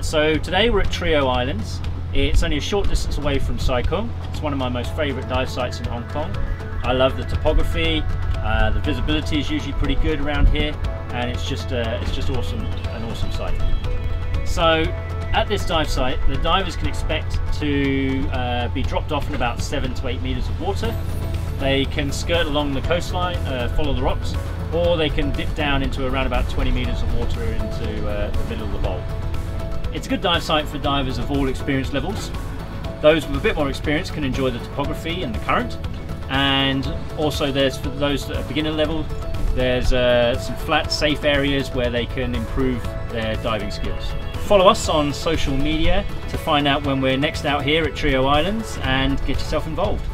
So today we're at Trio Islands. It's only a short distance away from Sai Kung. It's one of my most favourite dive sites in Hong Kong. I love the topography, uh, the visibility is usually pretty good around here, and it's just uh, it's just awesome, an awesome site. So at this dive site, the divers can expect to uh, be dropped off in about seven to eight meters of water. They can skirt along the coastline, uh, follow the rocks, or they can dip down into around about 20 meters of water into uh, the middle of the bowl. It's a good dive site for divers of all experience levels. Those with a bit more experience can enjoy the topography and the current, and also there's for those at beginner level, there's uh, some flat, safe areas where they can improve their diving skills. Follow us on social media to find out when we're next out here at Trio Islands and get yourself involved.